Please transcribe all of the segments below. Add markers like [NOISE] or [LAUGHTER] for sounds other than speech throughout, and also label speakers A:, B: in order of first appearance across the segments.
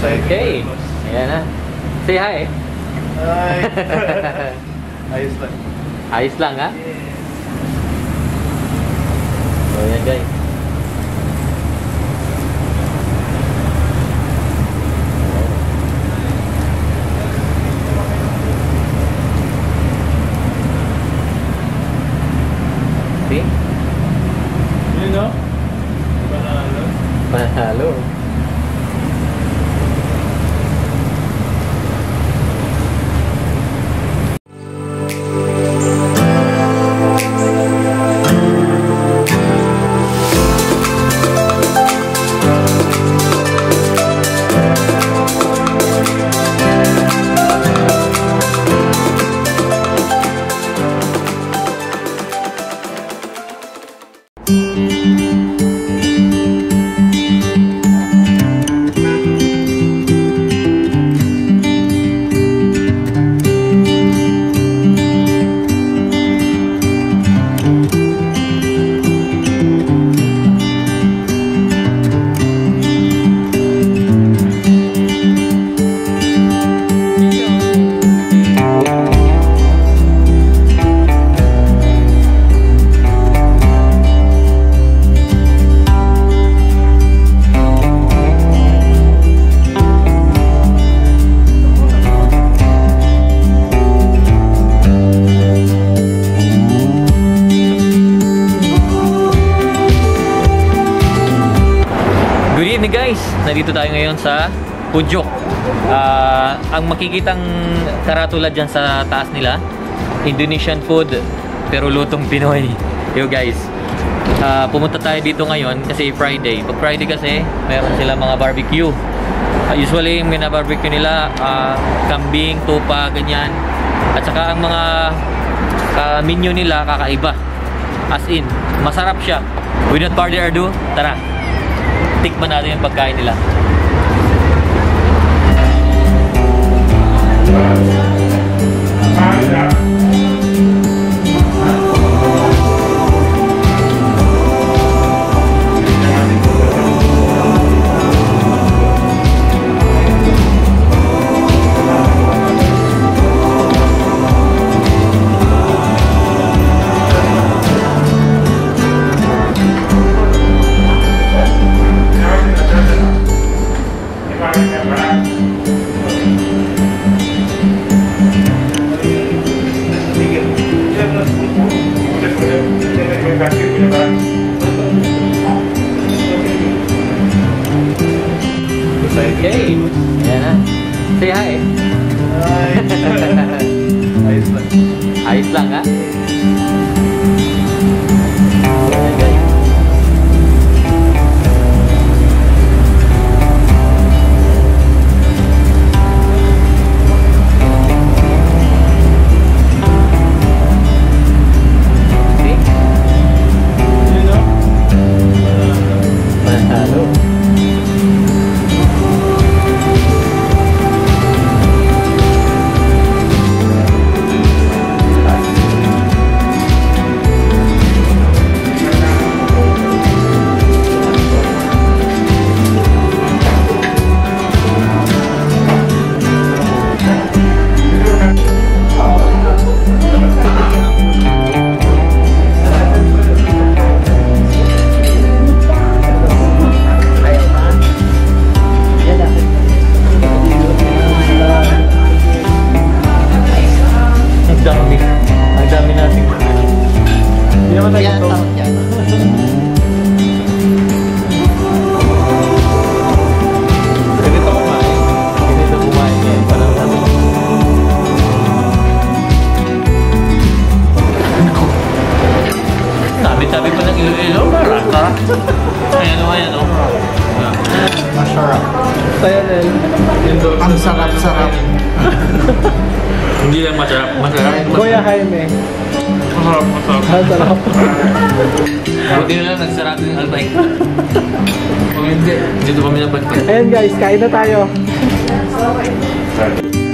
A: Okay. Ayan na. Say hi.
B: Hi. [LAUGHS] Ayos lang.
A: Ayos lang ha? So yan guys. See?
B: You know? Panalo.
A: Panalo. Nandito tayo ngayon sa Pujok. Ah, ang makikitang karatula dyan sa taas nila, Indonesian food, pero lutong Pinoy. [LAUGHS] Yo guys, ah, pumunta tayo dito ngayon kasi Friday. Pag Friday kasi, meron sila mga barbecue. Ah, usually, yung barbecue nila, ah, kambing, tupa, ganyan. At saka ang mga ah, menu nila kakaiba. As in, masarap siya. Without further ado, tara! Tikman natin yung pagkain nila. Okay. Ayan na. Say hi.
B: Hi. Ayos lang.
A: Ayos lang ha?
B: Hindi naman tayo ito.
C: yan.
B: Ganito kumain.
A: Ganito kumain niya. Parang sabi. Tabi-tabi pa ng ilo-ilo. Raka. Ayan o, ayan o.
C: Masarap.
B: Tayo din.
C: Ang sarap-sarap. [LAUGHS]
A: Hindi lang masarap. Masarap.
B: Kuya Jaime.
A: Masarap. Masarap.
B: Ang sarap.
A: Buti na lang nagsarado yung albay. Kung hindi, dito kami napadpad.
B: Ayan guys, kain na tayo.
A: Ang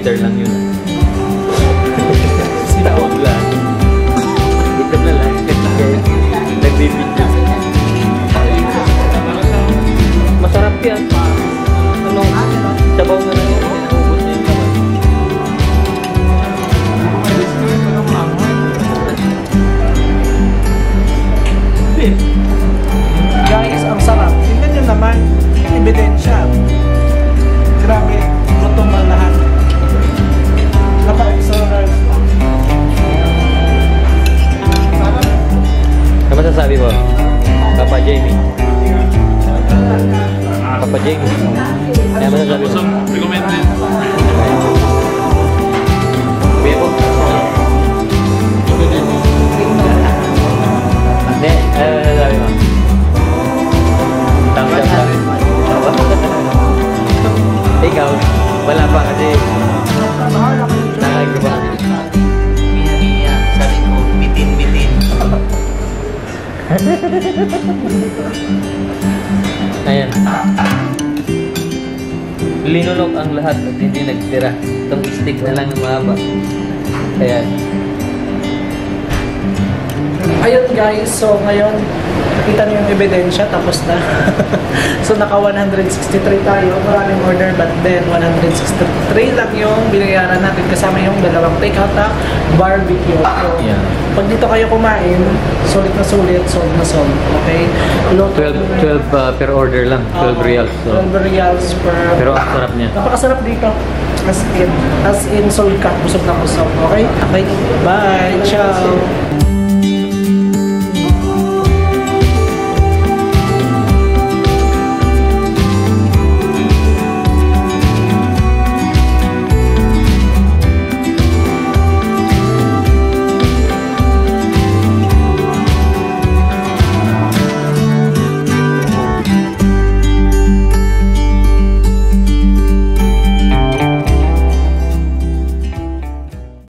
A: later lang Papa Jamie. Ano masasabi mo?
D: recommended.
A: Po. Hindi, ano masasabi mo? Thumbs up lang. Ikaw, wala pa kasi nakagaba.
C: Miya-miya. Sabi ko, bitin-bitin.
A: Ayan. Linulok ang lahat at hindi nagtira. Itong stick na lang ang mahaba. Ayan.
B: Ayun guys, so ngayon, nakita niyo yung ebidensya, tapos na. [LAUGHS] so naka 163 tayo, maraming order, but then 163 lang yung binayaran natin kasama yung dalawang take-out na barbecue. So,
A: Yeah.
B: pag dito kayo kumain, sulit na sulit, sold na sold. Okay? Loto-
A: 12, 12 uh, per order lang. 12 reals. So.
B: 12 reals per...
A: Pero ang sarap niya.
B: Napakasarap dito. As in, as in sold ka, busog na busog. Okay? Okay. Bye. Ciao.